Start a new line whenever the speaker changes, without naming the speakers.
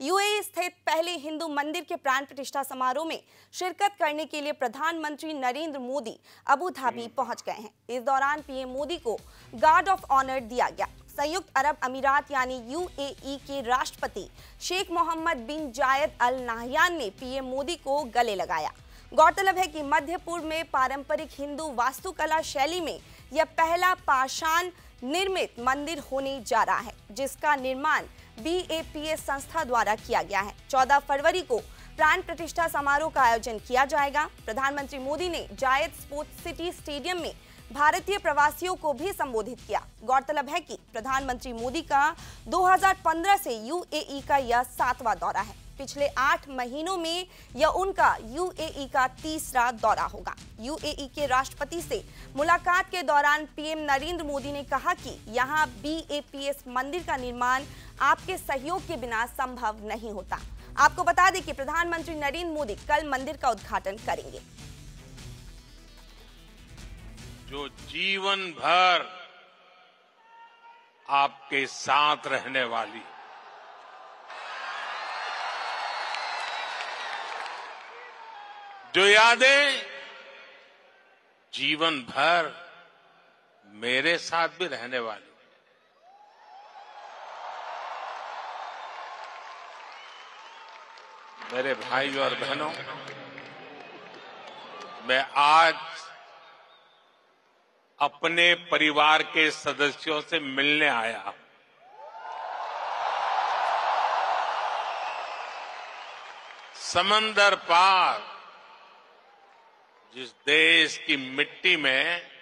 UAE स्थित पहले हिंदू मंदिर के प्राण प्रतिष्ठा समारोह में शिरकत करने के लिए प्रधानमंत्री नरेंद्र मोदी अबू धाबी पहुँच गए हैं। इस दौरान पीएम मोदी को गार्ड ऑफ़ ऑनर दिया गया। संयुक्त अरब अमीरात यानी यूएई के राष्ट्रपति Sheikh Mohamed bin Zayed Al Nahyan ने पीएम मोदी को गले लगाया। गौरतलब है कि मध्य पूर्व में पारंपरिक हिंदू वास्तुकला शैली में यह पहला पाषाण निर्मित मंदिर होने जा रहा है जिसका निर्माण बीएपीएस संस्था द्वारा किया गया है। 14 फरवरी को प्राण प्रतिष्ठा समारोह का आयोजन किया जाएगा। प्रधानमंत्री मोदी ने जायद स्पोर्ट्स सिटी स्टेडियम में भारतीय प्रवासियों को भी संबोधित किया। गौरतलब है कि प्रधानमंत्री मोदी का 2015 से यूएई का यह सातवां दौरा है। पिछले आठ महीनों में यह उनका यूएई का तीसरा दौरा होगा। यूएई के राष्ट्रपति से मुलाकात के दौरान पीएम नरेंद्र मोदी ने कहा कि यहाँ बीएपीएस मंदिर का निर्माण आपके सहयोग के बिना संभव नहीं होता। आपको बता दें कि प्रधानमंत्री नरेंद्र मोदी कल मंदिर का उद्घाटन करेंगे।
जो जीवन भर आपके साथ रहने वाली जो यादें जीवन भर मेरे साथ भी रहने वाली मेरे भाइयों और बहनों, मैं आज अपने परिवार के सदस्यों से मिलने आया समंदर पार जिस देश की मिट्टी में